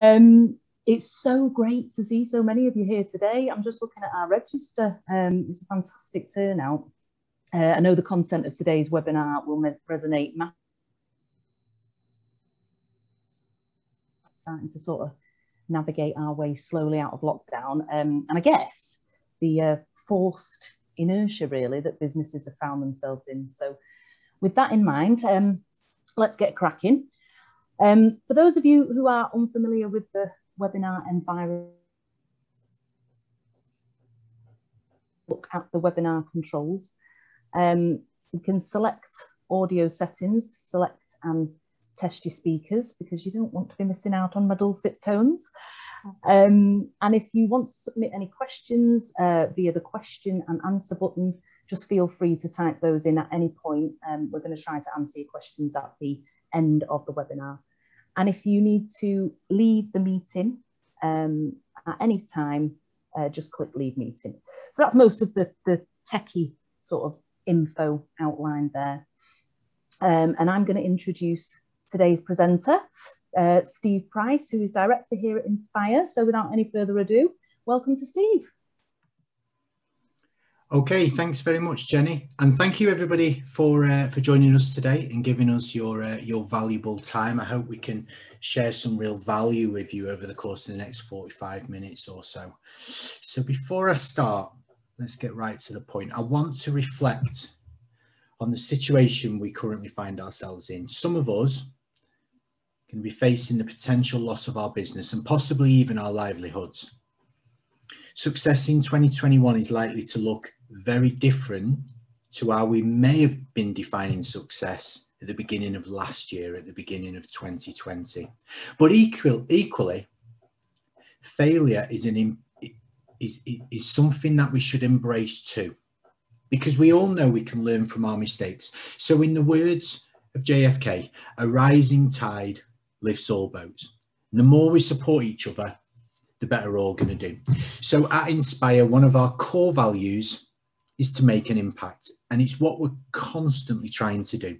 Um, it's so great to see so many of you here today. I'm just looking at our register. Um, it's a fantastic turnout. Uh, I know the content of today's webinar will resonate starting to sort of navigate our way slowly out of lockdown. Um, and I guess the uh, forced inertia really that businesses have found themselves in. So with that in mind, um, let's get cracking. Um, for those of you who are unfamiliar with the webinar environment, look at the webinar controls. Um, you can select audio settings to select and test your speakers because you don't want to be missing out on my dulcet tones. Um, and if you want to submit any questions uh, via the question and answer button, just feel free to type those in at any point. Um, we're going to try to answer your questions at the end of the webinar. And if you need to leave the meeting um, at any time, uh, just click leave meeting. So that's most of the, the techie sort of info outlined there. Um, and I'm going to introduce today's presenter, uh, Steve Price, who is director here at Inspire. So without any further ado, welcome to Steve. Okay, thanks very much, Jenny, and thank you everybody for uh, for joining us today and giving us your uh, your valuable time. I hope we can share some real value with you over the course of the next 45 minutes or so. So before I start, let's get right to the point. I want to reflect on the situation we currently find ourselves in. Some of us can be facing the potential loss of our business and possibly even our livelihoods. Success in 2021 is likely to look very different to how we may have been defining success at the beginning of last year, at the beginning of 2020. But equal, equally, failure is, an, is, is something that we should embrace too, because we all know we can learn from our mistakes. So in the words of JFK, a rising tide lifts all boats. The more we support each other, the better we're all going to do. So at Inspire, one of our core values is to make an impact. And it's what we're constantly trying to do.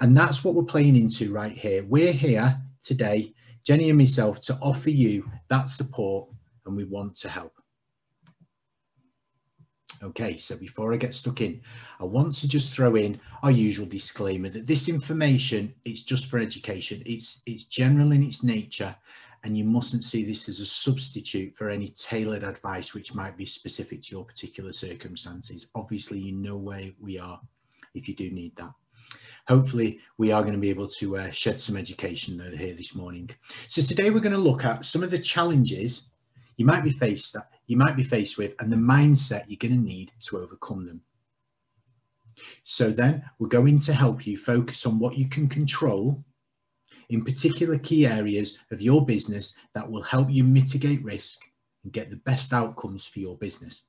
And that's what we're playing into right here. We're here today, Jenny and myself, to offer you that support and we want to help. Okay, so before I get stuck in, I want to just throw in our usual disclaimer that this information is just for education. It's, it's general in its nature and you mustn't see this as a substitute for any tailored advice which might be specific to your particular circumstances. Obviously, you know where we are if you do need that. Hopefully, we are going to be able to uh, shed some education though here this morning. So today we're going to look at some of the challenges you might be faced that you might be faced with and the mindset you're going to need to overcome them. So then we're going to help you focus on what you can control in particular key areas of your business that will help you mitigate risk and get the best outcomes for your business.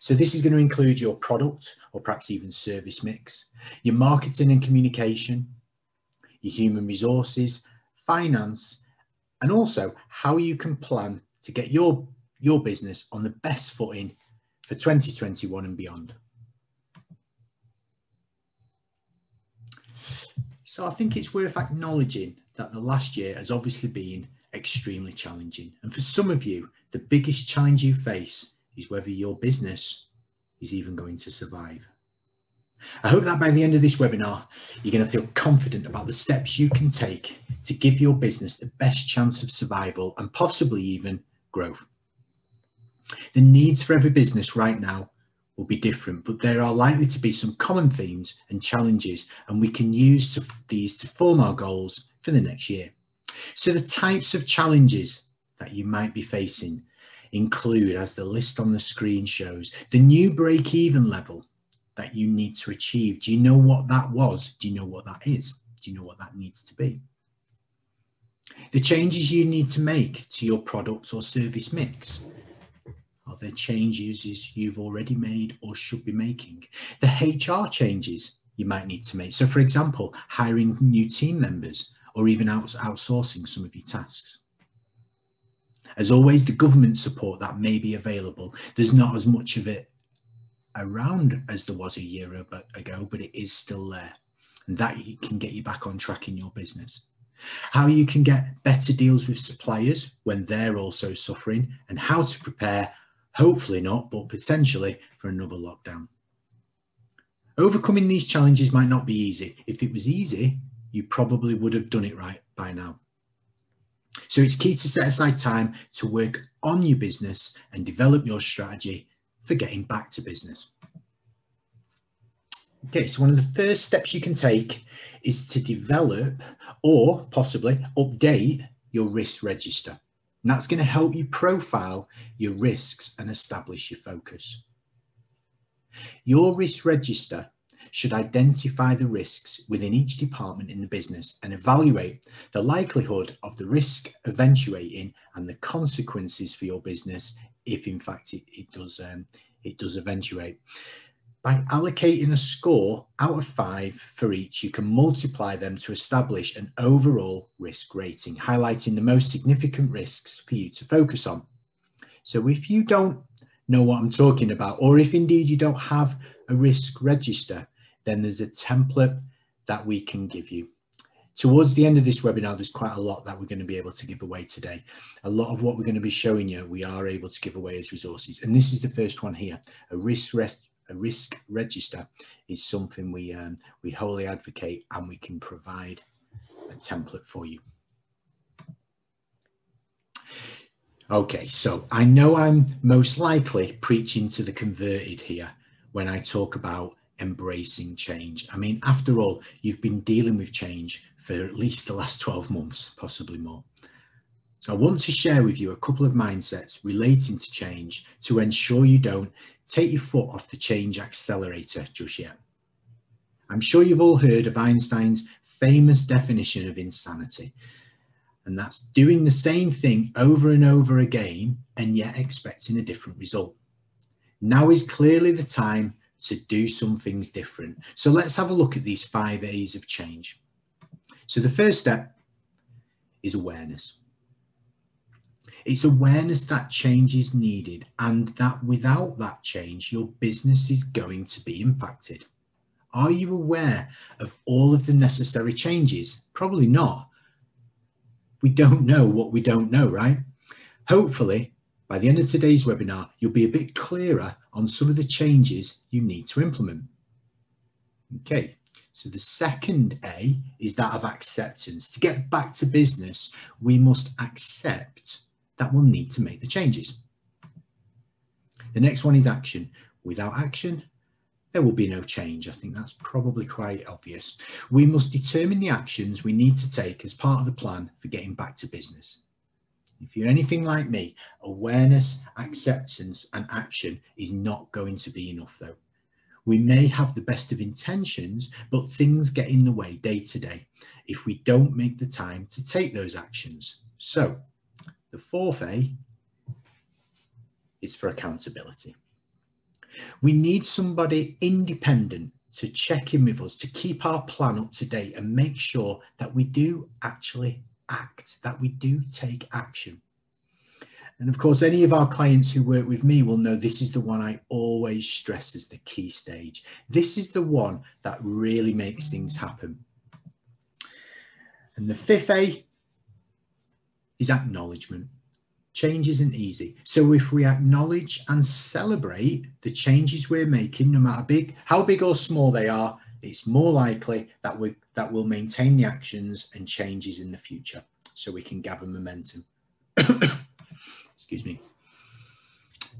So this is going to include your product or perhaps even service mix, your marketing and communication, your human resources, finance, and also how you can plan to get your, your business on the best footing for 2021 and beyond. So I think it's worth acknowledging that the last year has obviously been extremely challenging. And for some of you, the biggest challenge you face is whether your business is even going to survive. I hope that by the end of this webinar, you're going to feel confident about the steps you can take to give your business the best chance of survival and possibly even growth. The needs for every business right now will be different, but there are likely to be some common themes and challenges, and we can use to, these to form our goals for the next year. So the types of challenges that you might be facing include, as the list on the screen shows, the new break-even level that you need to achieve. Do you know what that was? Do you know what that is? Do you know what that needs to be? The changes you need to make to your product or service mix are there changes you've already made or should be making? The HR changes you might need to make. So for example, hiring new team members or even outsourcing some of your tasks. As always, the government support that may be available. There's not as much of it around as there was a year ago, but it is still there. And that can get you back on track in your business. how you can get better deals with suppliers when they're also suffering, and how to prepare, hopefully not, but potentially for another lockdown. Overcoming these challenges might not be easy. If it was easy, you probably would have done it right by now. So it's key to set aside time to work on your business and develop your strategy for getting back to business. Okay, so one of the first steps you can take is to develop or possibly update your risk register. And that's going to help you profile your risks and establish your focus. Your risk register should identify the risks within each department in the business and evaluate the likelihood of the risk eventuating and the consequences for your business if in fact it, it does um, it does eventuate. By allocating a score out of five for each, you can multiply them to establish an overall risk rating, highlighting the most significant risks for you to focus on. So if you don't know what I'm talking about, or if indeed you don't have a risk register, then there's a template that we can give you. Towards the end of this webinar, there's quite a lot that we're going to be able to give away today. A lot of what we're going to be showing you, we are able to give away as resources. And this is the first one here, a risk rest a risk register is something we um, we wholly advocate and we can provide a template for you. Okay, so I know I'm most likely preaching to the converted here when I talk about embracing change. I mean, after all, you've been dealing with change for at least the last 12 months, possibly more. So I want to share with you a couple of mindsets relating to change to ensure you don't take your foot off the change accelerator just yet. I'm sure you've all heard of Einstein's famous definition of insanity, and that's doing the same thing over and over again and yet expecting a different result. Now is clearly the time to do some things different. So let's have a look at these five A's of change. So the first step is awareness. It's awareness that change is needed and that without that change, your business is going to be impacted. Are you aware of all of the necessary changes? Probably not. We don't know what we don't know, right? Hopefully, by the end of today's webinar, you'll be a bit clearer on some of the changes you need to implement. Okay, so the second A is that of acceptance. To get back to business, we must accept that will need to make the changes. The next one is action. Without action, there will be no change. I think that's probably quite obvious. We must determine the actions we need to take as part of the plan for getting back to business. If you're anything like me, awareness, acceptance and action is not going to be enough though. We may have the best of intentions, but things get in the way day to day if we don't make the time to take those actions. So the fourth A is for accountability. We need somebody independent to check in with us, to keep our plan up to date and make sure that we do actually act, that we do take action. And of course, any of our clients who work with me will know this is the one I always stress as the key stage. This is the one that really makes things happen. And the fifth A is acknowledgement. Change isn't easy. So if we acknowledge and celebrate the changes we're making, no matter big, how big or small they are, it's more likely that we that we'll maintain the actions and changes in the future so we can gather momentum. Excuse me.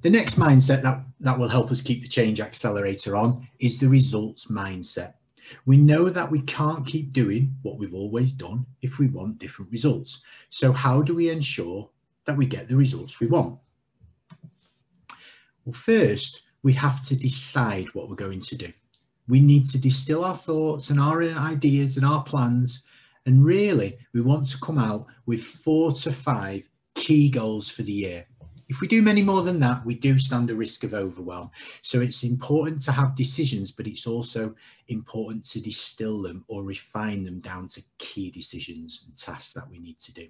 The next mindset that, that will help us keep the change accelerator on is the results mindset. We know that we can't keep doing what we've always done if we want different results. So how do we ensure that we get the results we want? Well, first, we have to decide what we're going to do. We need to distill our thoughts and our ideas and our plans. And really, we want to come out with four to five key goals for the year. If we do many more than that, we do stand the risk of overwhelm. So it's important to have decisions, but it's also important to distill them or refine them down to key decisions and tasks that we need to do.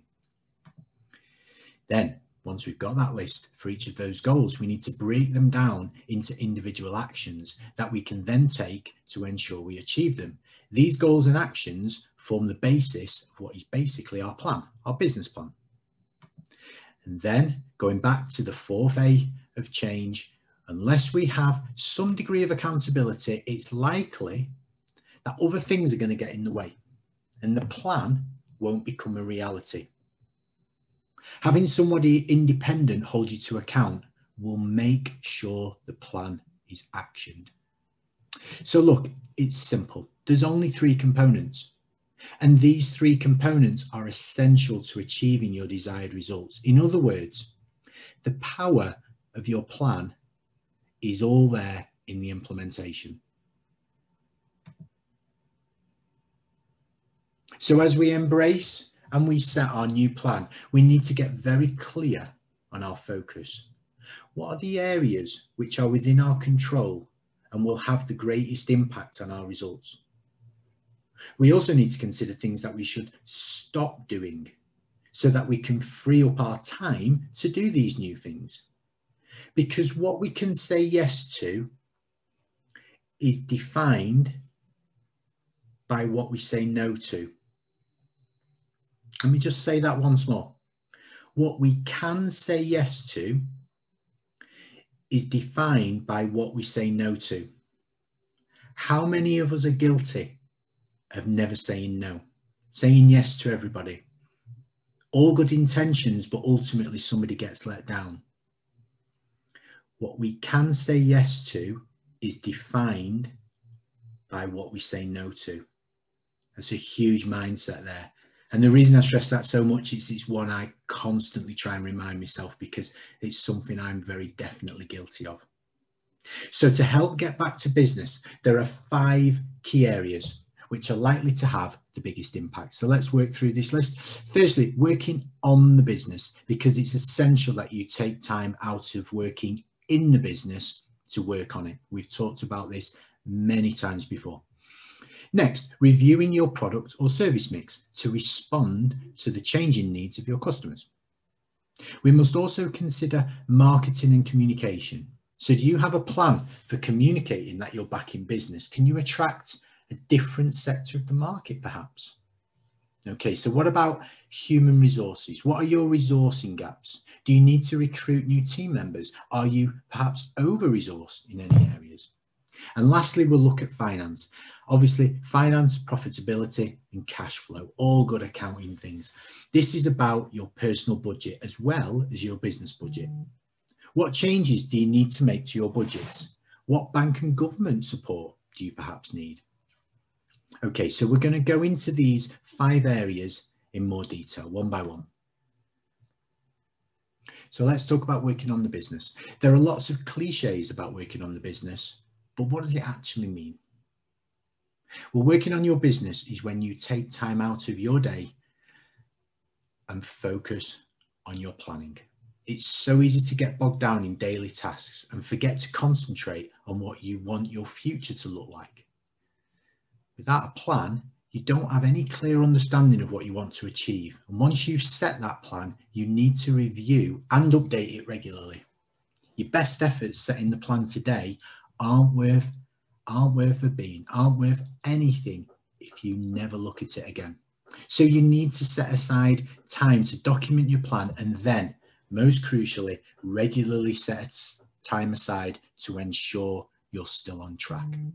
Then, once we've got that list for each of those goals, we need to break them down into individual actions that we can then take to ensure we achieve them. These goals and actions form the basis of what is basically our plan, our business plan. And then going back to the fourth A of change, unless we have some degree of accountability, it's likely that other things are going to get in the way and the plan won't become a reality. Having somebody independent hold you to account will make sure the plan is actioned. So look, it's simple. There's only three components. And these three components are essential to achieving your desired results. In other words, the power of your plan is all there in the implementation. So as we embrace and we set our new plan, we need to get very clear on our focus. What are the areas which are within our control and will have the greatest impact on our results? We also need to consider things that we should stop doing so that we can free up our time to do these new things. Because what we can say yes to is defined by what we say no to. Let me just say that once more. What we can say yes to is defined by what we say no to. How many of us are guilty of never saying no, saying yes to everybody? All good intentions, but ultimately somebody gets let down. What we can say yes to is defined by what we say no to. That's a huge mindset there. And the reason I stress that so much is it's one I constantly try and remind myself because it's something I'm very definitely guilty of. So to help get back to business, there are five key areas which are likely to have the biggest impact. So let's work through this list. Firstly, working on the business because it's essential that you take time out of working in the business to work on it. We've talked about this many times before. Next, reviewing your product or service mix to respond to the changing needs of your customers. We must also consider marketing and communication. So do you have a plan for communicating that you're back in business? Can you attract a different sector of the market perhaps? Okay, so what about human resources? What are your resourcing gaps? Do you need to recruit new team members? Are you perhaps over-resourced in any areas? And lastly, we'll look at finance. Obviously, finance, profitability, and cash flow, all good accounting things. This is about your personal budget as well as your business budget. What changes do you need to make to your budgets? What bank and government support do you perhaps need? Okay, so we're going to go into these five areas in more detail, one by one. So let's talk about working on the business. There are lots of cliches about working on the business, but what does it actually mean? Well, working on your business is when you take time out of your day and focus on your planning. It's so easy to get bogged down in daily tasks and forget to concentrate on what you want your future to look like. Without a plan, you don't have any clear understanding of what you want to achieve. And once you've set that plan, you need to review and update it regularly. Your best efforts setting the plan today aren't worth aren't worth a bean, aren't worth anything if you never look at it again. So you need to set aside time to document your plan and then, most crucially, regularly set time aside to ensure you're still on track. Mm.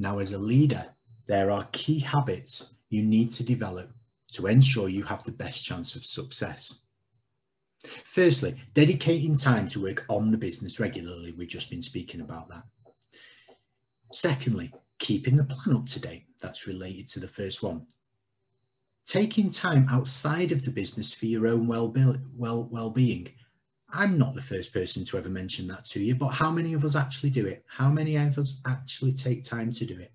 Now, as a leader, there are key habits you need to develop to ensure you have the best chance of success. Firstly, dedicating time to work on the business regularly. We've just been speaking about that. Secondly, keeping the plan up to date. That's related to the first one. Taking time outside of the business for your own well-being. Well, well-being. I'm not the first person to ever mention that to you, but how many of us actually do it? How many of us actually take time to do it?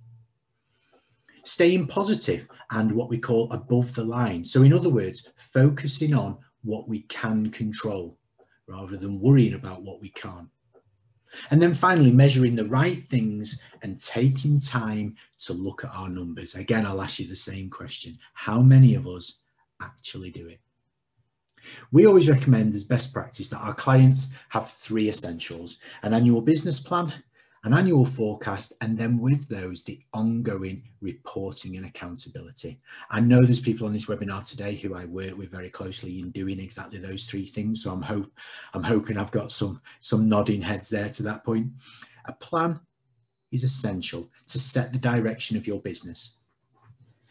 Staying positive and what we call above the line. So in other words, focusing on what we can control rather than worrying about what we can't. And then finally, measuring the right things and taking time to look at our numbers. Again, I'll ask you the same question. How many of us actually do it? We always recommend as best practice that our clients have three essentials, an annual business plan, an annual forecast, and then with those, the ongoing reporting and accountability. I know there's people on this webinar today who I work with very closely in doing exactly those three things. So I'm hope I'm hoping I've got some some nodding heads there to that point. A plan is essential to set the direction of your business.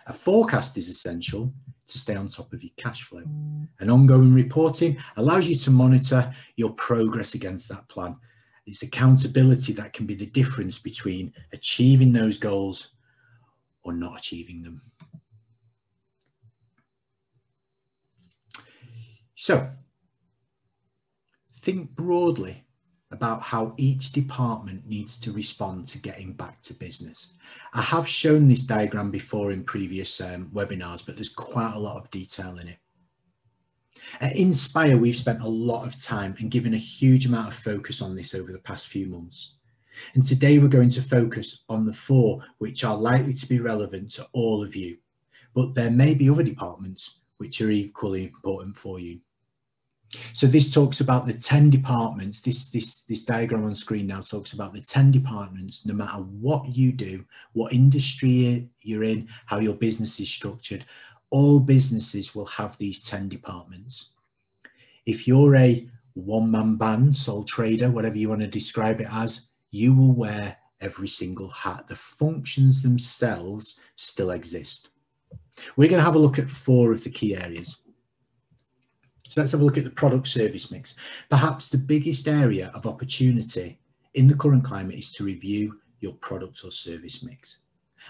A forecast is essential to stay on top of your cash flow. And ongoing reporting allows you to monitor your progress against that plan. It's accountability that can be the difference between achieving those goals or not achieving them. So, think broadly about how each department needs to respond to getting back to business. I have shown this diagram before in previous um, webinars, but there's quite a lot of detail in it. At Inspire, we've spent a lot of time and given a huge amount of focus on this over the past few months. And today we're going to focus on the four which are likely to be relevant to all of you, but there may be other departments which are equally important for you. So this talks about the 10 departments. This, this, this diagram on screen now talks about the 10 departments, no matter what you do, what industry you're in, how your business is structured, all businesses will have these 10 departments. If you're a one-man band, sole trader, whatever you want to describe it as, you will wear every single hat. The functions themselves still exist. We're going to have a look at four of the key areas. So let's have a look at the product service mix. Perhaps the biggest area of opportunity in the current climate is to review your product or service mix.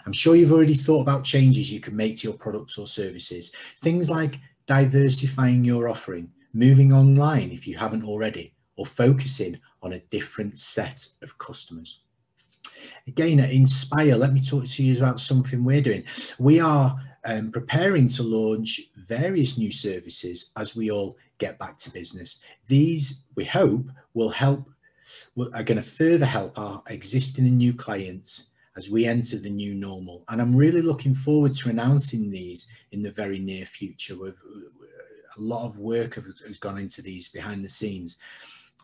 I'm sure you've already thought about changes you can make to your products or services. Things like diversifying your offering, moving online if you haven't already, or focusing on a different set of customers. Again, at Inspire, let me talk to you about something we're doing. We are um, preparing to launch various new services as we all get back to business. These, we hope, will help, are going to further help our existing and new clients as we enter the new normal. And I'm really looking forward to announcing these in the very near future. We've, a lot of work has gone into these behind the scenes,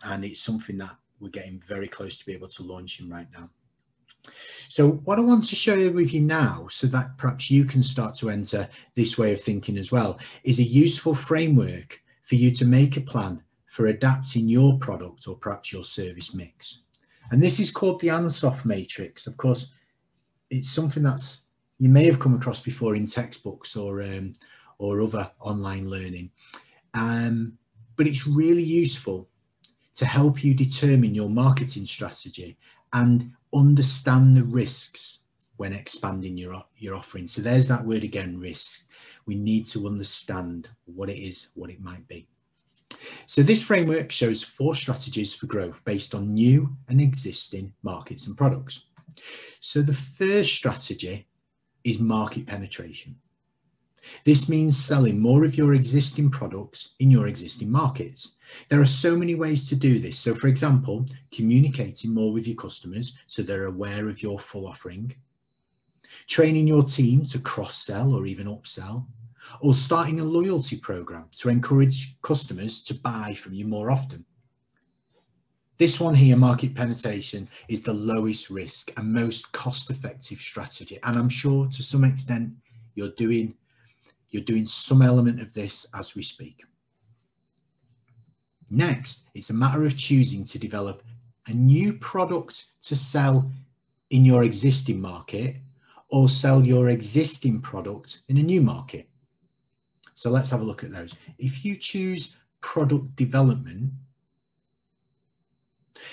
and it's something that we're getting very close to be able to launch in right now. So what I want to share with you now, so that perhaps you can start to enter this way of thinking as well, is a useful framework for you to make a plan for adapting your product or perhaps your service mix. And this is called the Ansoff matrix. Of course, it's something that's you may have come across before in textbooks or um, or other online learning. Um, but it's really useful to help you determine your marketing strategy and understand the risks when expanding your, your offering. So there's that word again, risk. We need to understand what it is, what it might be. So this framework shows four strategies for growth based on new and existing markets and products. So the first strategy is market penetration. This means selling more of your existing products in your existing markets. There are so many ways to do this. So for example, communicating more with your customers so they're aware of your full offering, training your team to cross-sell or even upsell, or starting a loyalty program to encourage customers to buy from you more often. This one here, market penetration, is the lowest risk and most cost-effective strategy. And I'm sure to some extent you're doing you're doing some element of this as we speak. Next, it's a matter of choosing to develop a new product to sell in your existing market or sell your existing product in a new market. So let's have a look at those. If you choose product development,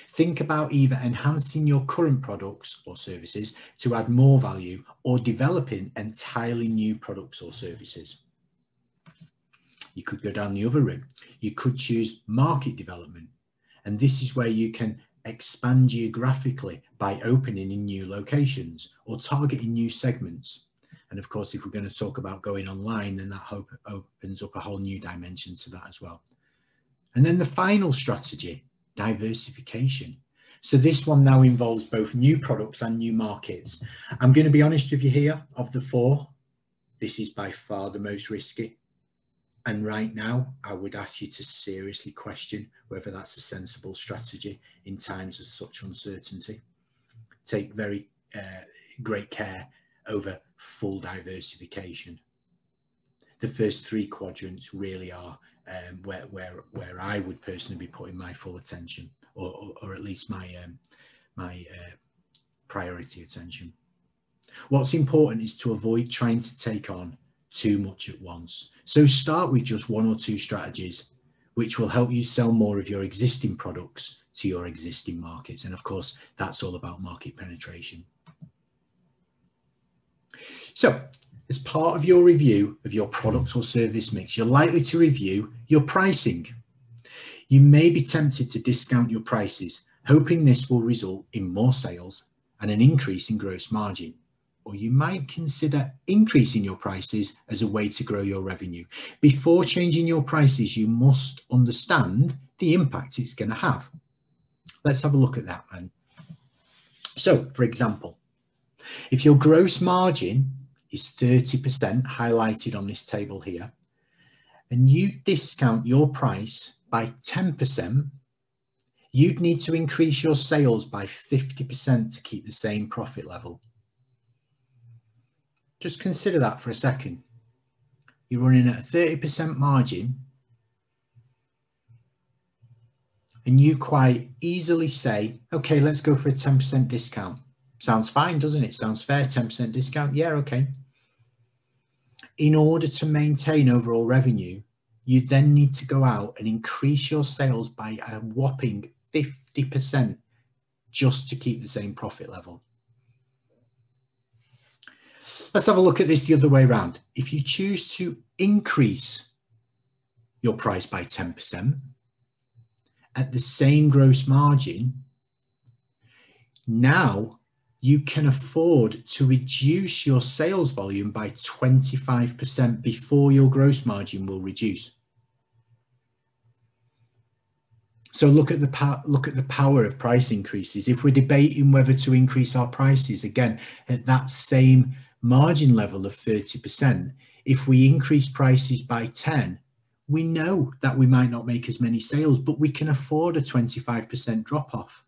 think about either enhancing your current products or services to add more value or developing entirely new products or services. You could go down the other route. You could choose market development. And this is where you can expand geographically by opening in new locations or targeting new segments. And of course, if we're going to talk about going online, then that hope opens up a whole new dimension to that as well. And then the final strategy, diversification. So this one now involves both new products and new markets. I'm going to be honest with you here, of the four, this is by far the most risky. And right now, I would ask you to seriously question whether that's a sensible strategy in times of such uncertainty. take very uh, great care over full diversification. The first three quadrants really are um, where, where, where I would personally be putting my full attention or, or, or at least my, um, my uh, priority attention. What's important is to avoid trying to take on too much at once. So start with just one or two strategies, which will help you sell more of your existing products to your existing markets. And of course, that's all about market penetration. So as part of your review of your product or service mix, you're likely to review your pricing. You may be tempted to discount your prices, hoping this will result in more sales and an increase in gross margin or you might consider increasing your prices as a way to grow your revenue. Before changing your prices, you must understand the impact it's going to have. Let's have a look at that then. So, for example, if your gross margin is 30% highlighted on this table here, and you discount your price by 10%, you'd need to increase your sales by 50% to keep the same profit level. Just consider that for a second. You're running at a 30% margin and you quite easily say, okay, let's go for a 10% discount. Sounds fine, doesn't it? Sounds fair, 10% discount. Yeah, okay. In order to maintain overall revenue, you then need to go out and increase your sales by a whopping 50% just to keep the same profit level. Let's have a look at this the other way around. If you choose to increase your price by 10% at the same gross margin, now you can afford to reduce your sales volume by 25% before your gross margin will reduce. So look at the look at the power of price increases. If we're debating whether to increase our prices again at that same margin level of 30%, if we increase prices by 10, we know that we might not make as many sales, but we can afford a 25% drop off.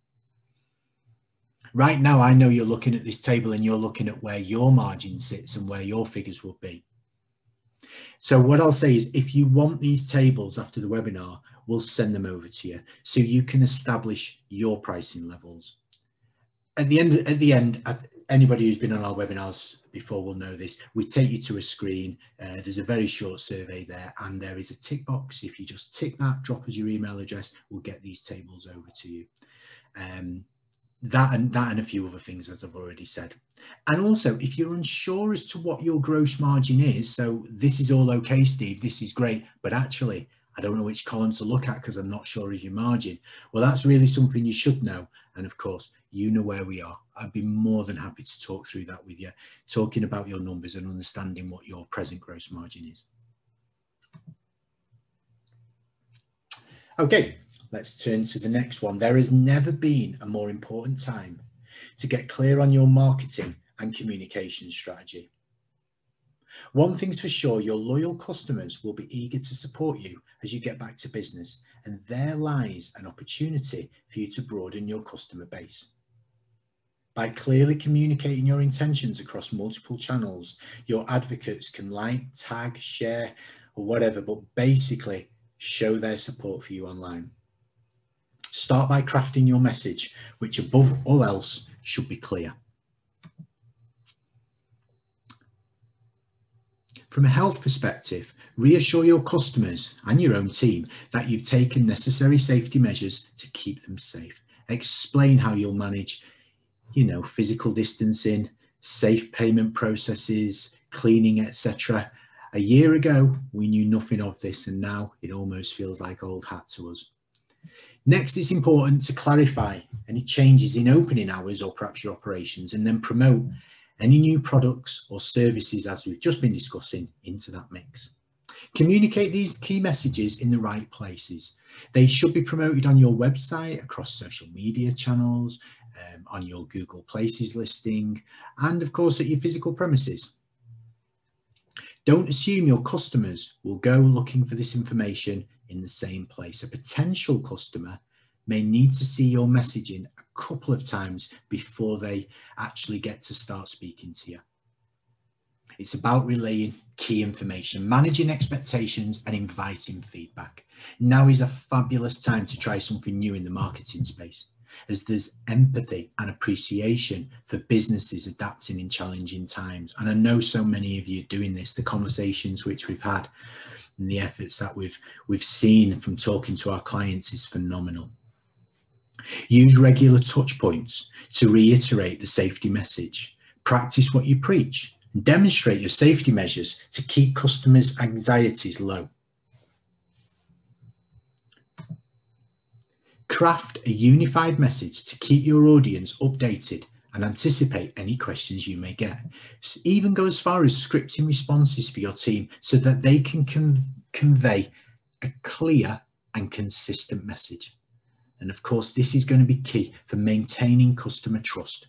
Right now, I know you're looking at this table and you're looking at where your margin sits and where your figures will be. So what I'll say is if you want these tables after the webinar, we'll send them over to you so you can establish your pricing levels. At the end, at the end, anybody who's been on our webinars before will know this. We take you to a screen. Uh, there's a very short survey there and there is a tick box. If you just tick that, drop us your email address, we'll get these tables over to you. Um, that and that and a few other things as I've already said. And also if you're unsure as to what your gross margin is, so this is all okay, Steve, this is great, but actually I don't know which column to look at because I'm not sure of your margin. Well, that's really something you should know. And of course, you know where we are. I'd be more than happy to talk through that with you, talking about your numbers and understanding what your present gross margin is. Okay, let's turn to the next one. There has never been a more important time to get clear on your marketing and communication strategy. One thing's for sure, your loyal customers will be eager to support you as you get back to business, and there lies an opportunity for you to broaden your customer base. By clearly communicating your intentions across multiple channels, your advocates can like, tag, share, or whatever, but basically show their support for you online. Start by crafting your message, which above all else should be clear. From a health perspective, reassure your customers and your own team that you've taken necessary safety measures to keep them safe. Explain how you'll manage, you know, physical distancing, safe payment processes, cleaning, etc. A year ago, we knew nothing of this, and now it almost feels like old hat to us. Next, it's important to clarify any changes in opening hours or perhaps your operations and then promote any new products or services, as we've just been discussing, into that mix. Communicate these key messages in the right places. They should be promoted on your website, across social media channels, um, on your Google Places listing, and of course at your physical premises. Don't assume your customers will go looking for this information in the same place. A potential customer may need to see your messaging a couple of times before they actually get to start speaking to you. It's about relaying key information, managing expectations and inviting feedback. Now is a fabulous time to try something new in the marketing space as there's empathy and appreciation for businesses adapting in challenging times. And I know so many of you doing this, the conversations which we've had and the efforts that we've we've seen from talking to our clients is phenomenal. Use regular touch points to reiterate the safety message. Practice what you preach. And demonstrate your safety measures to keep customers' anxieties low. Craft a unified message to keep your audience updated and anticipate any questions you may get. Even go as far as scripting responses for your team so that they can convey a clear and consistent message. And of course, this is going to be key for maintaining customer trust,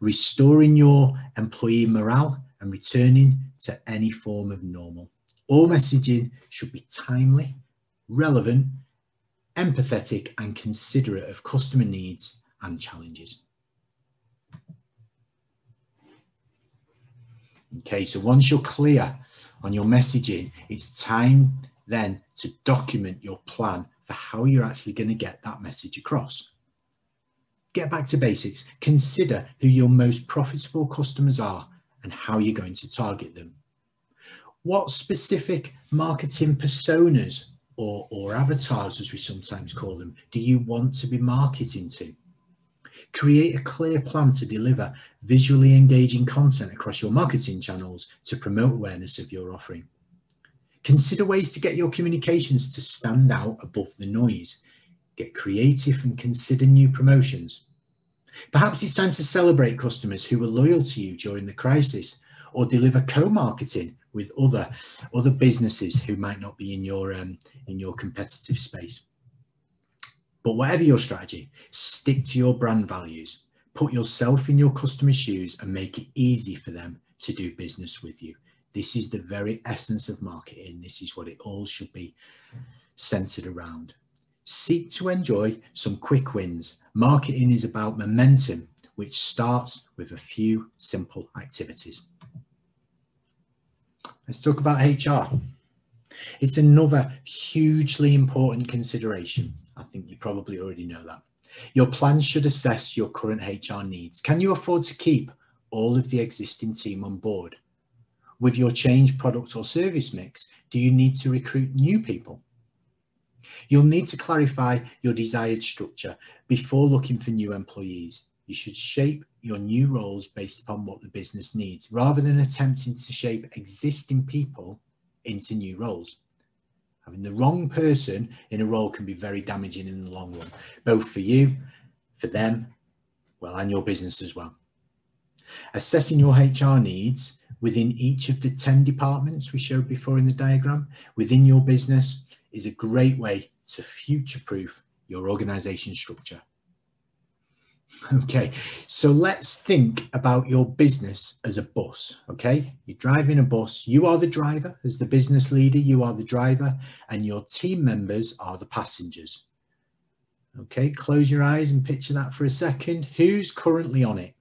restoring your employee morale and returning to any form of normal. All messaging should be timely, relevant, empathetic and considerate of customer needs and challenges. Okay, so once you're clear on your messaging, it's time then to document your plan for how you're actually going to get that message across. Get back to basics. Consider who your most profitable customers are and how you're going to target them. What specific marketing personas or, or avatars, as we sometimes call them, do you want to be marketing to? Create a clear plan to deliver visually engaging content across your marketing channels to promote awareness of your offering. Consider ways to get your communications to stand out above the noise. Get creative and consider new promotions. Perhaps it's time to celebrate customers who were loyal to you during the crisis or deliver co-marketing with other other businesses who might not be in your um, in your competitive space. But whatever your strategy, stick to your brand values. Put yourself in your customer's shoes and make it easy for them to do business with you. This is the very essence of marketing. This is what it all should be centered around. Seek to enjoy some quick wins. Marketing is about momentum, which starts with a few simple activities. Let's talk about HR. It's another hugely important consideration. I think you probably already know that. Your plan should assess your current HR needs. Can you afford to keep all of the existing team on board? With your change product or service mix, do you need to recruit new people? You'll need to clarify your desired structure before looking for new employees. You should shape your new roles based upon what the business needs rather than attempting to shape existing people into new roles. Having the wrong person in a role can be very damaging in the long run, both for you, for them, well, and your business as well. Assessing your HR needs within each of the 10 departments we showed before in the diagram within your business is a great way to future proof your organization structure Okay, so let's think about your business as a bus. Okay, you're driving a bus, you are the driver, as the business leader, you are the driver, and your team members are the passengers. Okay, close your eyes and picture that for a second. Who's currently on it?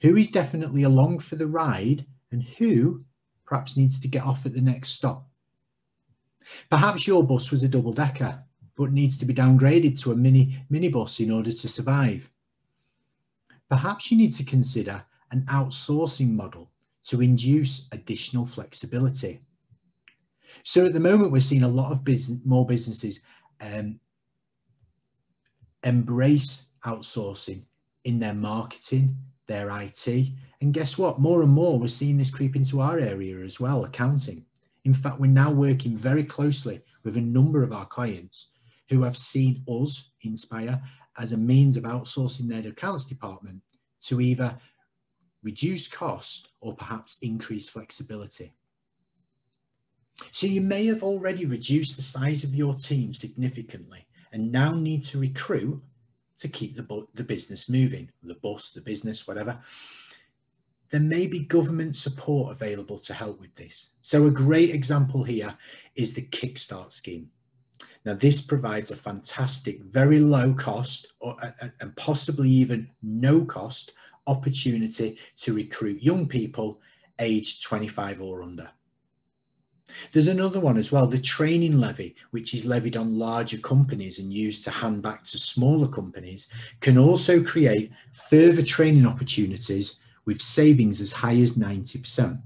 Who is definitely along for the ride, and who perhaps needs to get off at the next stop? Perhaps your bus was a double decker, but needs to be downgraded to a mini minibus in order to survive perhaps you need to consider an outsourcing model to induce additional flexibility. So at the moment, we're seeing a lot of business, more businesses um, embrace outsourcing in their marketing, their IT. And guess what? More and more, we're seeing this creep into our area as well, accounting. In fact, we're now working very closely with a number of our clients who have seen us, Inspire, as a means of outsourcing their accounts department to either reduce cost or perhaps increase flexibility. So you may have already reduced the size of your team significantly and now need to recruit to keep the, the business moving, the bus, the business, whatever. There may be government support available to help with this. So a great example here is the Kickstart scheme. Now, this provides a fantastic, very low cost, or, and possibly even no cost opportunity to recruit young people aged 25 or under. There's another one as well, the training levy, which is levied on larger companies and used to hand back to smaller companies, can also create further training opportunities with savings as high as 90%.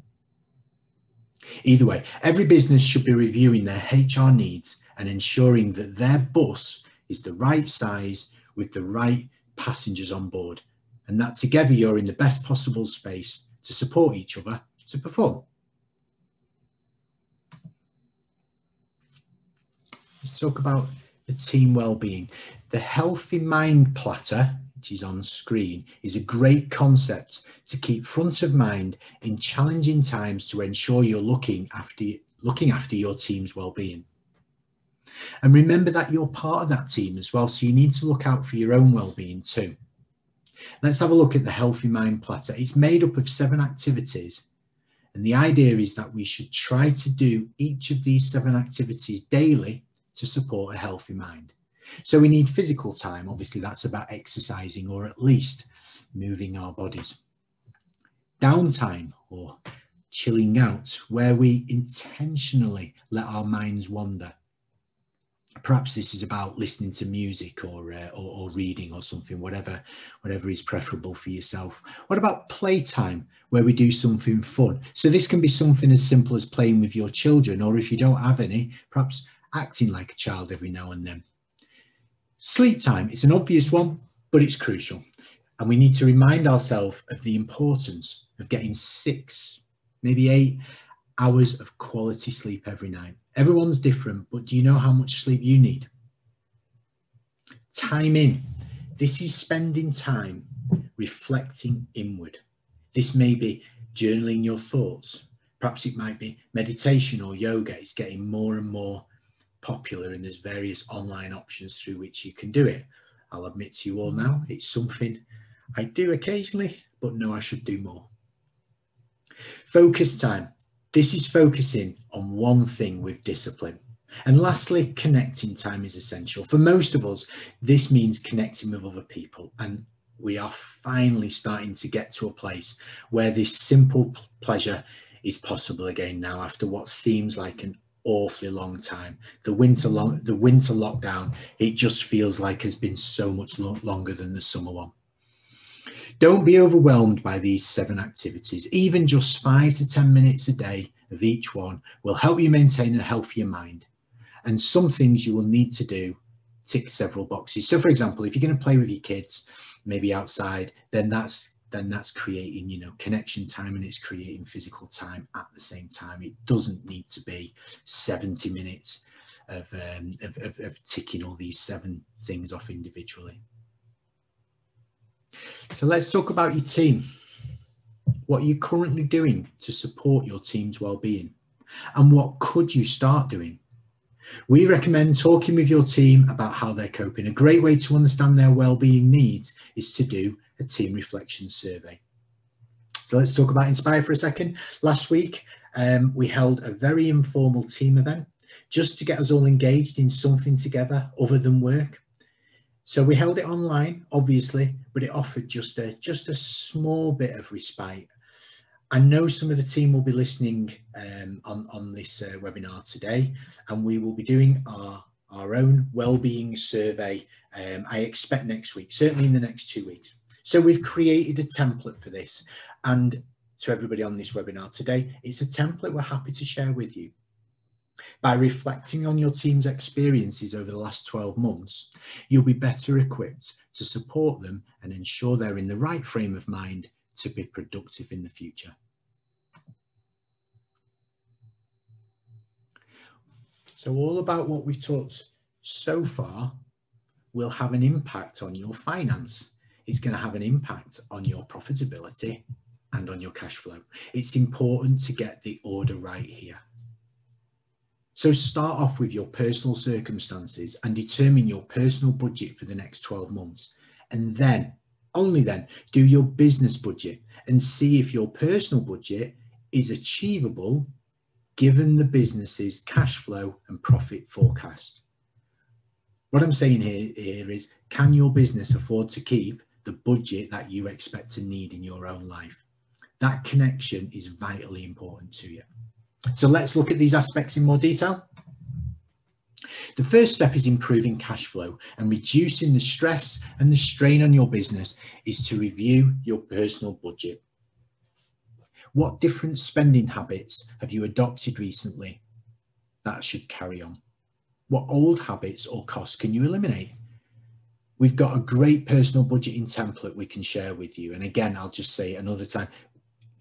Either way, every business should be reviewing their HR needs and ensuring that their bus is the right size with the right passengers on board, and that together you're in the best possible space to support each other to perform. Let's talk about the team well-being. The Healthy Mind Platter, which is on screen, is a great concept to keep front of mind in challenging times to ensure you're looking after looking after your team's well-being. And remember that you're part of that team as well, so you need to look out for your own well-being too. Let's have a look at the Healthy Mind Platter. It's made up of seven activities. And the idea is that we should try to do each of these seven activities daily to support a healthy mind. So we need physical time. Obviously, that's about exercising or at least moving our bodies. Downtime or chilling out, where we intentionally let our minds wander. Perhaps this is about listening to music or, uh, or, or reading or something, whatever, whatever is preferable for yourself. What about playtime, where we do something fun? So this can be something as simple as playing with your children, or if you don't have any, perhaps acting like a child every now and then. Sleep time, it's an obvious one, but it's crucial. And we need to remind ourselves of the importance of getting six, maybe eight hours of quality sleep every night. Everyone's different, but do you know how much sleep you need? Time in. This is spending time reflecting inward. This may be journaling your thoughts. Perhaps it might be meditation or yoga. It's getting more and more popular and there's various online options through which you can do it. I'll admit to you all now, it's something I do occasionally, but know I should do more. Focus time. This is focusing on one thing with discipline. And lastly, connecting time is essential. For most of us, this means connecting with other people. And we are finally starting to get to a place where this simple pleasure is possible again now after what seems like an awfully long time. The winter long, the winter lockdown, it just feels like has been so much lo longer than the summer one. Don't be overwhelmed by these seven activities. Even just five to 10 minutes a day of each one will help you maintain a healthier mind. And some things you will need to do tick several boxes. So for example, if you're going to play with your kids, maybe outside, then that's then that's creating, you know, connection time and it's creating physical time at the same time. It doesn't need to be 70 minutes of, um, of, of, of ticking all these seven things off individually. So let's talk about your team. What are you currently doing to support your team's well-being? And what could you start doing? We recommend talking with your team about how they're coping. A great way to understand their well-being needs is to do a team reflection survey. So let's talk about Inspire for a second. Last week, um, we held a very informal team event just to get us all engaged in something together other than work. So we held it online, obviously, but it offered just a just a small bit of respite. I know some of the team will be listening um, on, on this uh, webinar today, and we will be doing our, our own well-being survey, um, I expect next week, certainly in the next two weeks. So we've created a template for this and to everybody on this webinar today, it's a template we're happy to share with you. By reflecting on your team's experiences over the last 12 months, you'll be better equipped to support them and ensure they're in the right frame of mind to be productive in the future. So all about what we've talked so far will have an impact on your finance it's going to have an impact on your profitability and on your cash flow. It's important to get the order right here. So start off with your personal circumstances and determine your personal budget for the next 12 months. And then, only then, do your business budget and see if your personal budget is achievable given the business's cash flow and profit forecast. What I'm saying here, here is, can your business afford to keep the budget that you expect to need in your own life? That connection is vitally important to you. So let's look at these aspects in more detail. The first step is improving cash flow and reducing the stress and the strain on your business is to review your personal budget. What different spending habits have you adopted recently that should carry on? What old habits or costs can you eliminate? We've got a great personal budgeting template we can share with you. And again, I'll just say another time,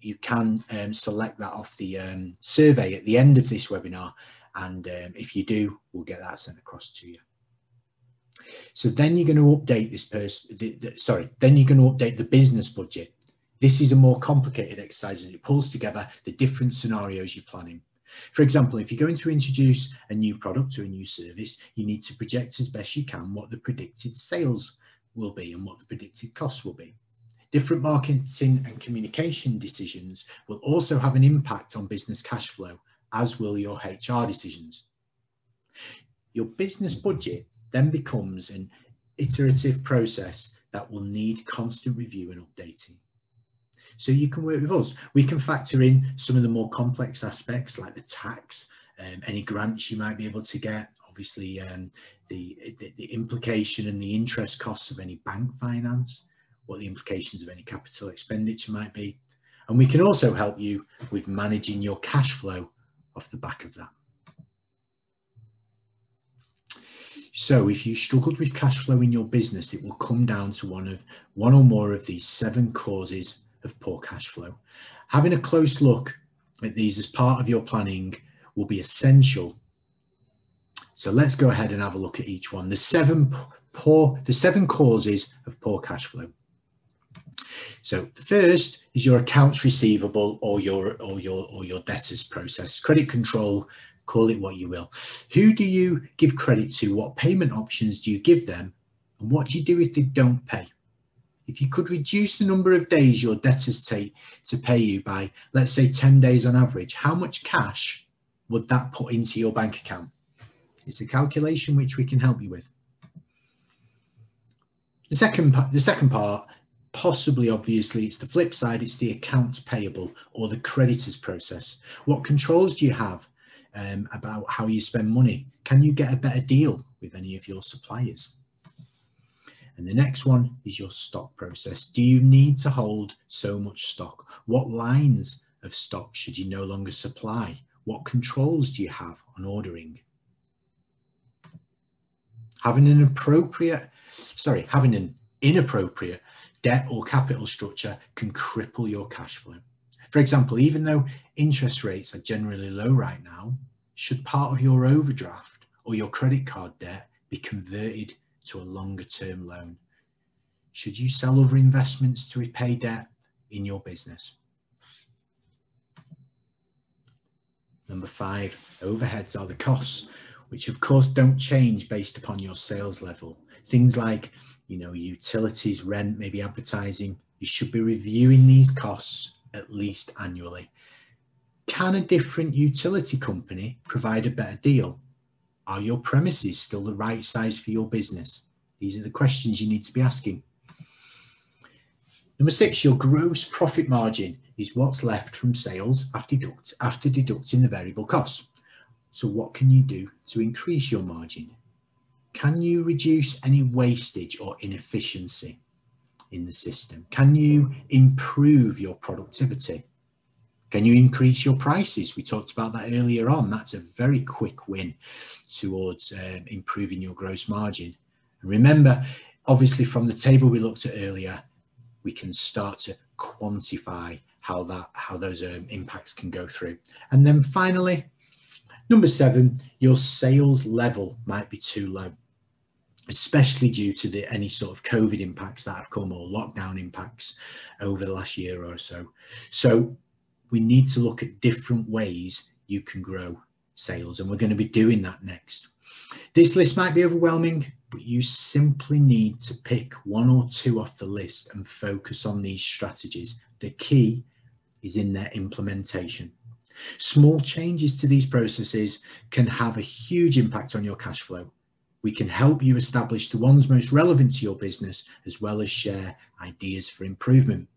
you can um, select that off the um, survey at the end of this webinar. And um, if you do, we'll get that sent across to you. So then you're going to update this person, the, the, sorry, then you're going to update the business budget. This is a more complicated exercise as it pulls together the different scenarios you're planning. For example, if you're going to introduce a new product or a new service, you need to project as best you can what the predicted sales will be and what the predicted costs will be. Different marketing and communication decisions will also have an impact on business cash flow, as will your HR decisions. Your business budget then becomes an iterative process that will need constant review and updating. So you can work with us. We can factor in some of the more complex aspects like the tax, um, any grants you might be able to get, obviously um, the, the, the implication and the interest costs of any bank finance, what the implications of any capital expenditure might be. And we can also help you with managing your cash flow off the back of that. So if you struggled with cash flow in your business, it will come down to one of one or more of these seven causes of poor cash flow. Having a close look at these as part of your planning will be essential. So let's go ahead and have a look at each one. The seven poor, the seven causes of poor cash flow. So the first is your accounts receivable or your or your or your debtors process. Credit control, call it what you will. Who do you give credit to? What payment options do you give them? And what do you do if they don't pay? If you could reduce the number of days your debtors take to pay you by, let's say 10 days on average, how much cash would that put into your bank account? It's a calculation which we can help you with. The second, the second part possibly obviously it's the flip side it's the accounts payable or the creditors process. What controls do you have um, about how you spend money? Can you get a better deal with any of your suppliers? And the next one is your stock process. Do you need to hold so much stock? What lines of stock should you no longer supply? What controls do you have on ordering? Having an appropriate sorry having an inappropriate debt or capital structure can cripple your cash flow. For example, even though interest rates are generally low right now, should part of your overdraft or your credit card debt be converted to a longer term loan? Should you sell other investments to repay debt in your business? Number five, overheads are the costs, which of course don't change based upon your sales level. Things like you know, utilities, rent, maybe advertising. You should be reviewing these costs at least annually. Can a different utility company provide a better deal? Are your premises still the right size for your business? These are the questions you need to be asking. Number six, your gross profit margin is what's left from sales after, deduct, after deducting the variable costs. So what can you do to increase your margin? Can you reduce any wastage or inefficiency in the system? Can you improve your productivity? Can you increase your prices? We talked about that earlier on. That's a very quick win towards um, improving your gross margin. And remember, obviously, from the table we looked at earlier, we can start to quantify how that how those um, impacts can go through. And then finally, number seven, your sales level might be too low especially due to the any sort of COVID impacts that have come or lockdown impacts over the last year or so. So we need to look at different ways you can grow sales, and we're going to be doing that next. This list might be overwhelming, but you simply need to pick one or two off the list and focus on these strategies. The key is in their implementation. Small changes to these processes can have a huge impact on your cash flow We can help you establish the ones most relevant to your business as well as share ideas for improvement.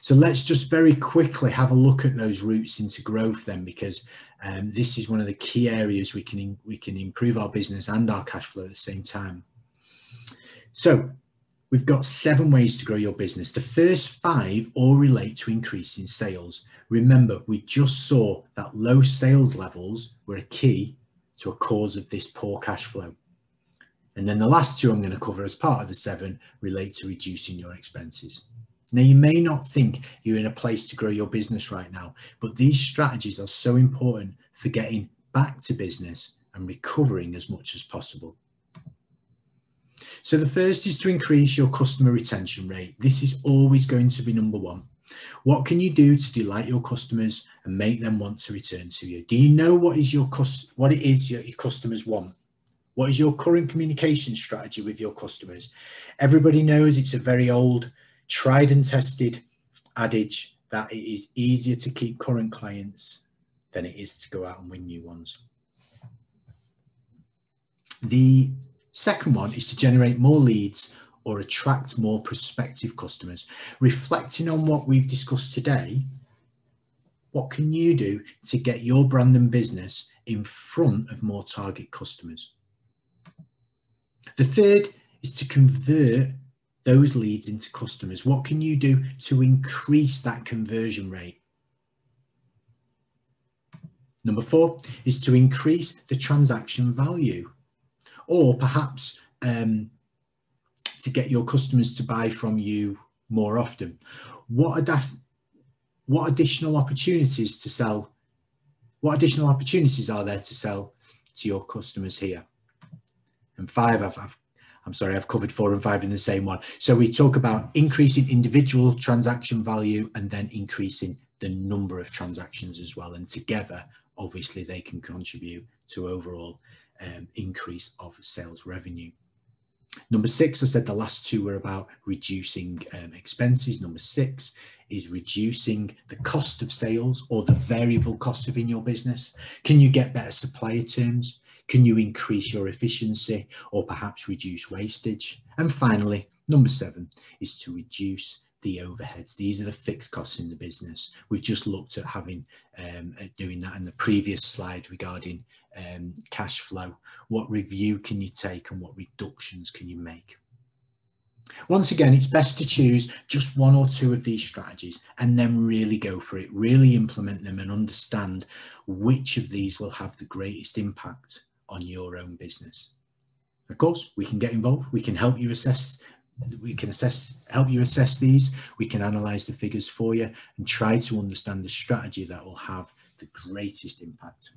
So let's just very quickly have a look at those routes into growth then, because um, this is one of the key areas we can we can improve our business and our cash flow at the same time. So we've got seven ways to grow your business. The first five all relate to increasing sales. Remember, we just saw that low sales levels were a key to a cause of this poor cash flow. And then the last two I'm going to cover as part of the seven relate to reducing your expenses. Now, you may not think you're in a place to grow your business right now, but these strategies are so important for getting back to business and recovering as much as possible. So the first is to increase your customer retention rate. This is always going to be number one. What can you do to delight your customers and make them want to return to you? Do you know what is your what it is your, your customers want? What is your current communication strategy with your customers? Everybody knows it's a very old tried and tested adage that it is easier to keep current clients than it is to go out and win new ones. The second one is to generate more leads or attract more prospective customers. Reflecting on what we've discussed today, what can you do to get your brand and business in front of more target customers? The third is to convert those leads into customers? What can you do to increase that conversion rate? Number four is to increase the transaction value, or perhaps um, to get your customers to buy from you more often. What that? What additional opportunities to sell? What additional opportunities are there to sell to your customers here? And five, I've, I've I'm sorry, I've covered four and five in the same one. So we talk about increasing individual transaction value and then increasing the number of transactions as well. And together, obviously, they can contribute to overall um, increase of sales revenue. Number six, I said the last two were about reducing um, expenses. Number six is reducing the cost of sales or the variable cost of in your business. Can you get better supplier terms? Can you increase your efficiency or perhaps reduce wastage? And finally, number seven is to reduce the overheads. These are the fixed costs in the business. We've just looked at having um, at doing that in the previous slide regarding um, cash flow. What review can you take and what reductions can you make? Once again, it's best to choose just one or two of these strategies and then really go for it, really implement them and understand which of these will have the greatest impact on your own business. Of course, we can get involved. We can help you assess. We can assess, help you assess these. We can analyze the figures for you and try to understand the strategy that will have the greatest impact.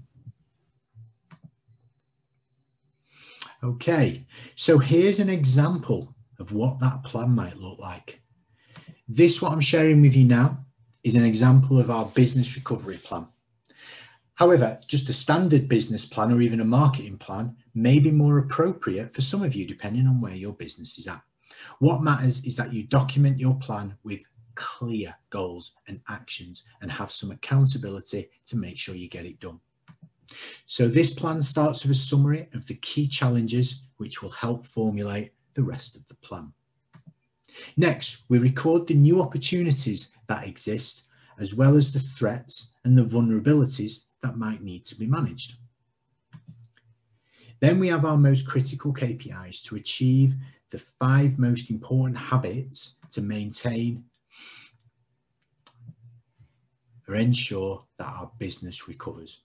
Okay, so here's an example of what that plan might look like. This, what I'm sharing with you now, is an example of our business recovery plan. However, just a standard business plan or even a marketing plan may be more appropriate for some of you, depending on where your business is at. What matters is that you document your plan with clear goals and actions and have some accountability to make sure you get it done. So this plan starts with a summary of the key challenges which will help formulate the rest of the plan. Next, we record the new opportunities that exist as well as the threats and the vulnerabilities that might need to be managed. Then we have our most critical KPIs to achieve the five most important habits to maintain or ensure that our business recovers.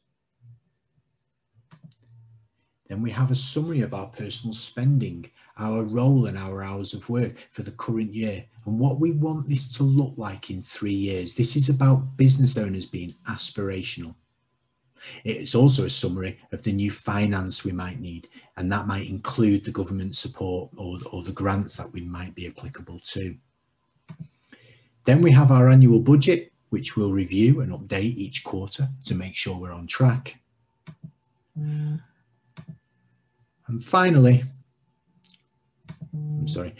Then we have a summary of our personal spending, our role and our hours of work for the current year, and what we want this to look like in three years. This is about business owners being aspirational. It's also a summary of the new finance we might need, and that might include the government support or, or the grants that we might be applicable to. Then we have our annual budget, which we'll review and update each quarter to make sure we're on track. Mm. And finally, I'm sorry,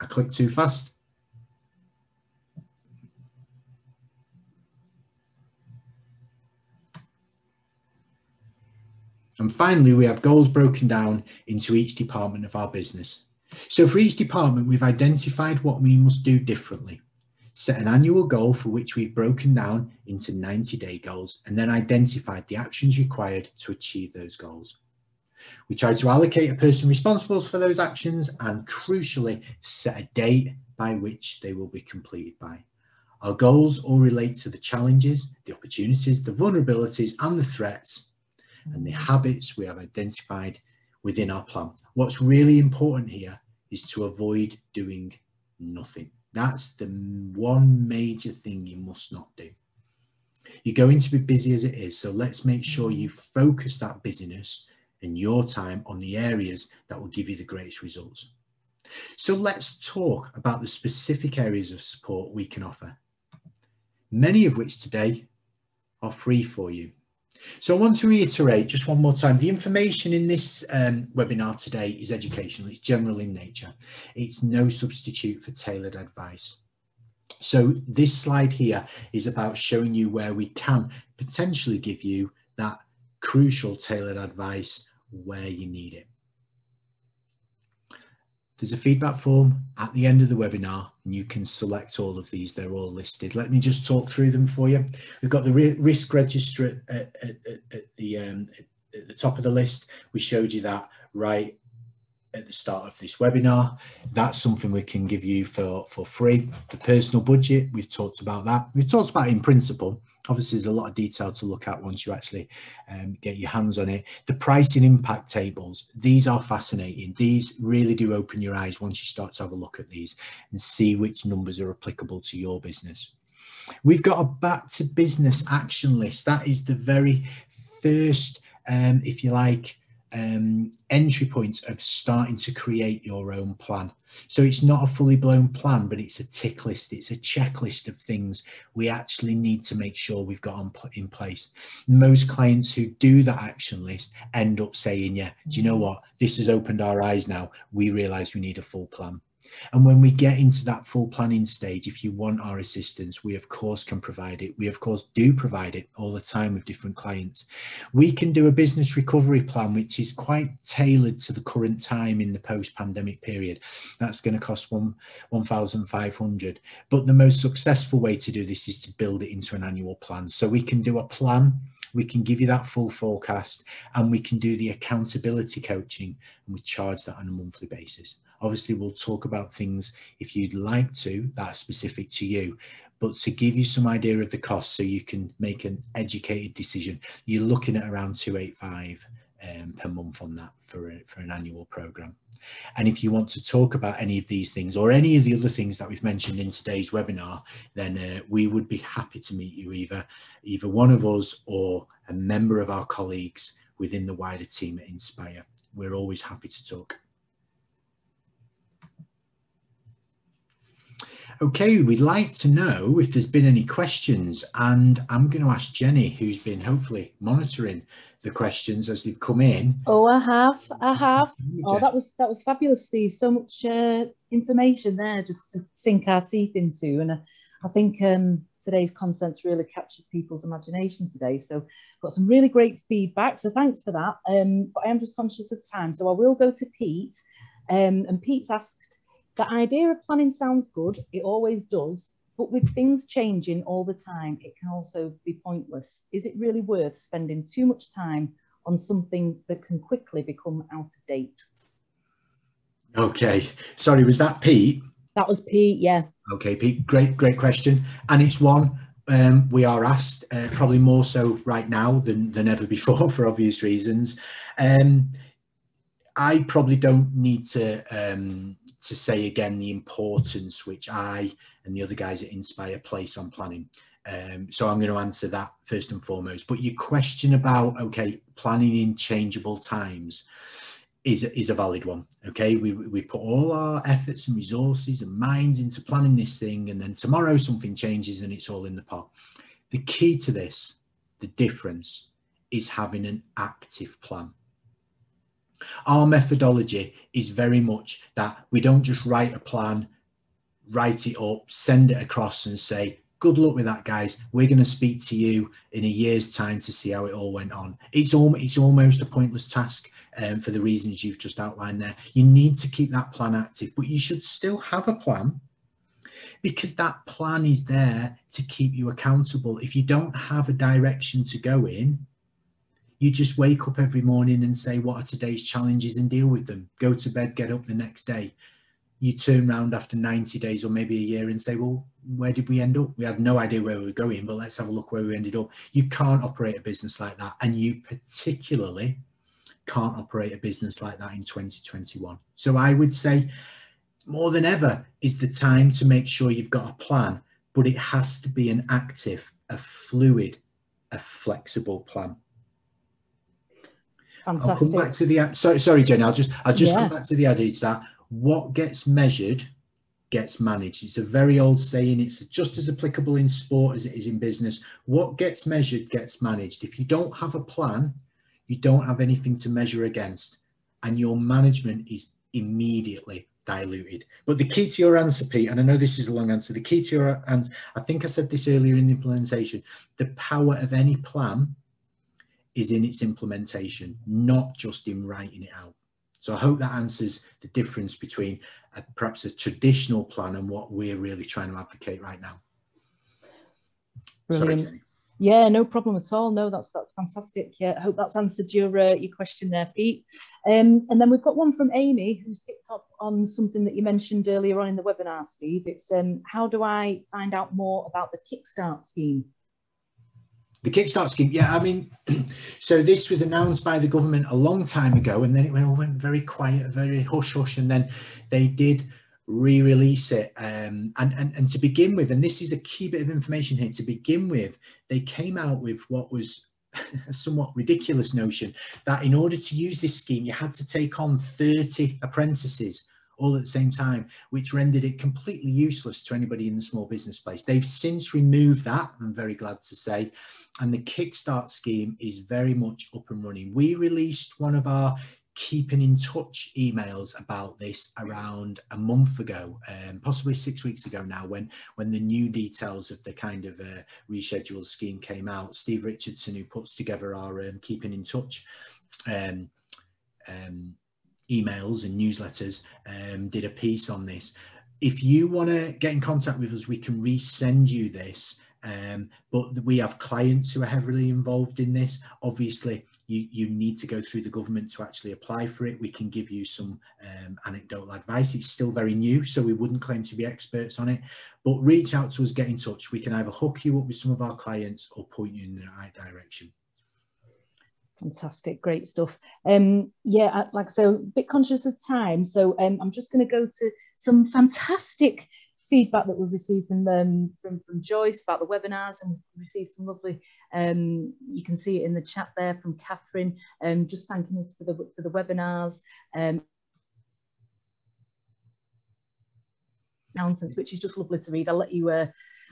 I clicked too fast. And finally, we have goals broken down into each department of our business. So for each department, we've identified what we must do differently, set an annual goal for which we've broken down into 90 day goals, and then identified the actions required to achieve those goals. We try to allocate a person responsible for those actions and crucially set a date by which they will be completed by. Our goals all relate to the challenges, the opportunities, the vulnerabilities and the threats and the habits we have identified within our plan. What's really important here is to avoid doing nothing. That's the one major thing you must not do. You're going to be busy as it is, so let's make sure you focus that busyness and your time on the areas that will give you the greatest results. So let's talk about the specific areas of support we can offer, many of which today are free for you. So I want to reiterate just one more time, the information in this um, webinar today is educational, it's general in nature. It's no substitute for tailored advice. So this slide here is about showing you where we can potentially give you that crucial tailored advice where you need it. There's a feedback form at the end of the webinar and you can select all of these. They're all listed. Let me just talk through them for you. We've got the risk register at, at, at, at the, um, at the top of the list. We showed you that right at the start of this webinar. That's something we can give you for, for free. The personal budget, we've talked about that. We've talked about in principle, obviously there's a lot of detail to look at once you actually um, get your hands on it. The pricing impact tables, these are fascinating. These really do open your eyes once you start to have a look at these and see which numbers are applicable to your business. We've got a back to business action list. That is the very first, um, if you like, um, entry point of starting to create your own plan. So it's not a fully blown plan, but it's a tick list. It's a checklist of things we actually need to make sure we've got on in place. Most clients who do that action list end up saying, yeah, do you know what? This has opened our eyes now. We realize we need a full plan. And when we get into that full planning stage, if you want our assistance, we of course can provide it. We of course do provide it all the time with different clients. We can do a business recovery plan, which is quite tailored to the current time in the post-pandemic period. That's going to cost one 1,500. But the most successful way to do this is to build it into an annual plan. So we can do a plan we can give you that full forecast and we can do the accountability coaching and we charge that on a monthly basis. Obviously, we'll talk about things if you'd like to that are specific to you, but to give you some idea of the cost so you can make an educated decision, you're looking at around 285 um, per month on that for, a, for an annual program. And if you want to talk about any of these things or any of the other things that we've mentioned in today's webinar, then uh, we would be happy to meet you either, either one of us or a member of our colleagues within the wider team at Inspire. We're always happy to talk. Okay, we'd like to know if there's been any questions and I'm going to ask Jenny, who's been hopefully monitoring the questions as they've come in. Oh, I have, I have. Oh, that was that was fabulous, Steve. So much uh, information there just to sink our teeth into. And uh, I think um, today's content's really captured people's imagination today. So got some really great feedback. So thanks for that. Um, but I am just conscious of time. So I will go to Pete. Um, and Pete's asked, the idea of planning sounds good, it always does, but with things changing all the time, it can also be pointless. Is it really worth spending too much time on something that can quickly become out of date? Okay, sorry, was that Pete? That was Pete, yeah. Okay, Pete, great, great question. And it's one um, we are asked, uh, probably more so right now than, than ever before for obvious reasons. Um, I probably don't need to um, to say again the importance which I and the other guys at Inspire place on planning. Um, so I'm going to answer that first and foremost. But your question about okay, planning in changeable times is is a valid one. Okay, we we put all our efforts and resources and minds into planning this thing, and then tomorrow something changes and it's all in the pot. The key to this, the difference, is having an active plan. Our methodology is very much that we don't just write a plan, write it up, send it across and say, good luck with that, guys. We're going to speak to you in a year's time to see how it all went on. It's, al- it's almost a pointless task um, for the reasons you've just outlined there. You need to keep that plan active, but you should still have a plan because that plan is there to keep you accountable. If you don't have a direction to go in, you just wake up every morning and say, What are today's challenges and deal with them? Go to bed, get up the next day. You turn around after 90 days or maybe a year and say, Well, where did we end up? We had no idea where we were going, but let's have a look where we ended up. You can't operate a business like that. And you particularly can't operate a business like that in 2021. So I would say, more than ever is the time to make sure you've got a plan, but it has to be an active, a fluid, a flexible plan. Fantastic. I'll come back to the sorry, sorry, Jenny. I'll just I'll just yeah. come back to the adage that what gets measured gets managed. It's a very old saying. It's just as applicable in sport as it is in business. What gets measured gets managed. If you don't have a plan, you don't have anything to measure against, and your management is immediately diluted. But the key to your answer, Pete, and I know this is a long answer, the key to your, and I think I said this earlier in the implementation, the power of any plan is in its implementation, not just in writing it out. So I hope that answers the difference between a, perhaps a traditional plan and what we're really trying to advocate right now. Brilliant. Sorry, yeah, no problem at all. No, that's that's fantastic. Yeah, I hope that's answered your uh, your question there, Pete. Um, and then we've got one from Amy who's picked up on something that you mentioned earlier on in the webinar, Steve. It's um, how do I find out more about the Kickstart scheme? The Kickstart scheme, yeah, I mean, so this was announced by the government a long time ago, and then it went, went very quiet, very hush hush, and then they did re-release it. Um, and, and and to begin with and this is a key bit of information here to begin with they came out with what was a somewhat ridiculous notion that in order to use this scheme you had to take on 30 apprentices all at the same time which rendered it completely useless to anybody in the small business place they've since removed that i'm very glad to say and the kickstart scheme is very much up and running we released one of our keeping in touch emails about this around a month ago, um, possibly six weeks ago now, when when the new details of the kind of uh, rescheduled scheme came out. Steve Richardson, who puts together our um, keeping in touch um, um emails and newsletters, um, did a piece on this. If you want to get in contact with us, we can resend you this. Um, but we have clients who are heavily involved in this. Obviously, you, you need to go through the government to actually apply for it. We can give you some um, anecdotal advice. It's still very new, so we wouldn't claim to be experts on it. But reach out to us, get in touch. We can either hook you up with some of our clients or point you in the right direction. Fantastic, great stuff. Um, yeah, like so, a bit conscious of time, so um, I'm just going to go to some fantastic feedback that we've received from um, from from Joyce about the webinars, and received some lovely. Um, you can see it in the chat there from Catherine, um, just thanking us for the for the webinars. Um, accountants, which is just lovely to read. I'll let you uh,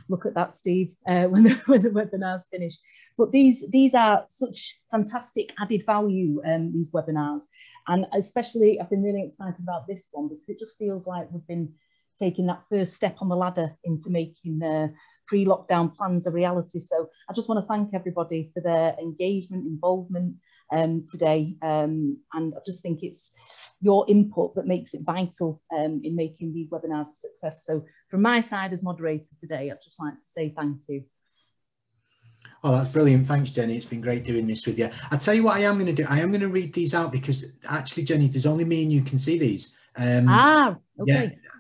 look at that, Steve, uh, when, the, when the webinar's finished. But these these are such fantastic added value, um, these webinars. And especially, I've been really excited about this one because it just feels like we've been taking that first step on the ladder into making uh, pre-lockdown plans a reality. So I just want to thank everybody for their engagement, involvement um, today. Um, and I just think it's your input that makes it vital um, in making these webinars a success. So from my side as moderator today, I'd just like to say thank you. Oh, that's brilliant. Thanks, Jenny. It's been great doing this with you. I'll tell you what I am going to do. I am going to read these out because actually, Jenny, there's only me and you can see these. Um, ah, okay. Yeah,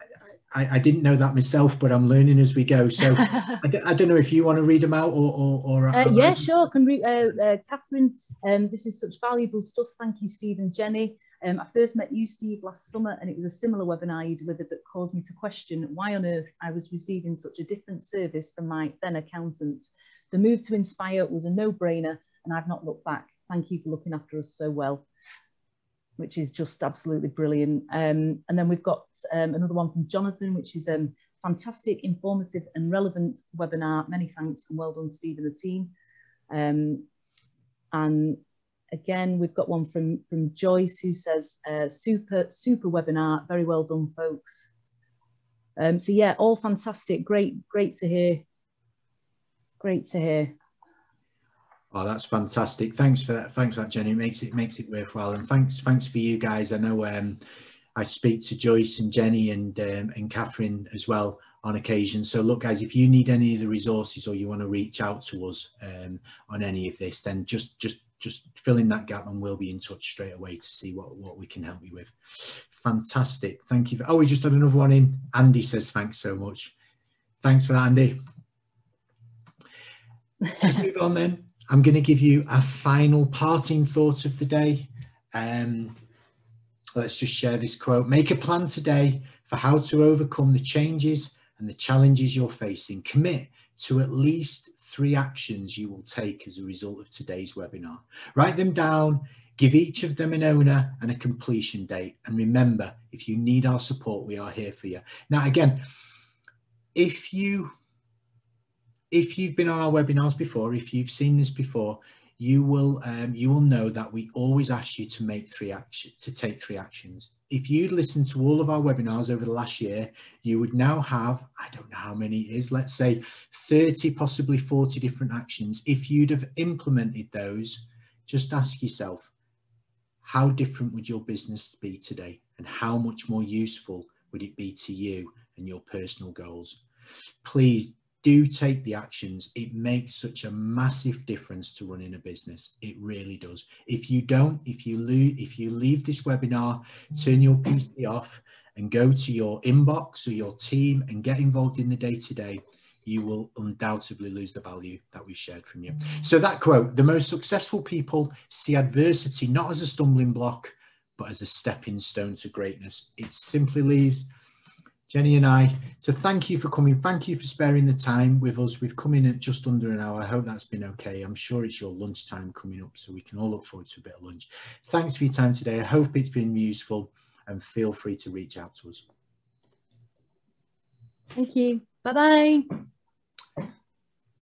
I, I, didn't know that myself, but I'm learning as we go. So I, d- I don't know if you want to read them out or. or, or uh, yeah, sure. Can read, uh, uh, Catherine, um, this is such valuable stuff. Thank you, Steve and Jenny. Um, I first met you, Steve, last summer, and it was a similar webinar you delivered that caused me to question why on earth I was receiving such a different service from my then accountant. The move to Inspire was a no brainer, and I've not looked back. Thank you for looking after us so well which is just absolutely brilliant. Um, and then we've got um, another one from Jonathan, which is a um, fantastic, informative and relevant webinar. Many thanks and well done, Steve and the team. Um, and again, we've got one from, from Joyce who says, uh, super, super webinar, very well done, folks. Um, so yeah, all fantastic, great, great to hear Great to hear. Oh, that's fantastic. Thanks for that. Thanks for that, Jenny. It makes it makes it worthwhile. And thanks, thanks for you guys. I know um, I speak to Joyce and Jenny and um, and Catherine as well on occasion. So look, guys, if you need any of the resources or you want to reach out to us um, on any of this, then just just just fill in that gap and we'll be in touch straight away to see what what we can help you with. Fantastic. Thank you. For, oh, we just had another one in. Andy says thanks so much. Thanks for that, Andy. Let's move on then. I'm going to give you a final parting thought of the day. Um, let's just share this quote. Make a plan today for how to overcome the changes and the challenges you're facing. Commit to at least three actions you will take as a result of today's webinar. Write them down, give each of them an owner and a completion date. And remember, if you need our support, we are here for you. Now, again, if you if you've been on our webinars before, if you've seen this before, you will um, you will know that we always ask you to make three action to take three actions. If you'd listened to all of our webinars over the last year, you would now have I don't know how many it is. Let's say 30, possibly 40 different actions. If you'd have implemented those, just ask yourself, how different would your business be today, and how much more useful would it be to you and your personal goals? Please do take the actions. It makes such a massive difference to running a business. It really does. If you don't, if you lose, if you leave this webinar, turn your PC off and go to your inbox or your team and get involved in the day to day, you will undoubtedly lose the value that we shared from you. So that quote, the most successful people see adversity not as a stumbling block, but as a stepping stone to greatness. It simply leaves Jenny and I. So thank you for coming. Thank you for sparing the time with us. We've come in at just under an hour. I hope that's been okay. I'm sure it's your lunchtime coming up, so we can all look forward to a bit of lunch. Thanks for your time today. I hope it's been useful and feel free to reach out to us. Thank you. Bye-bye.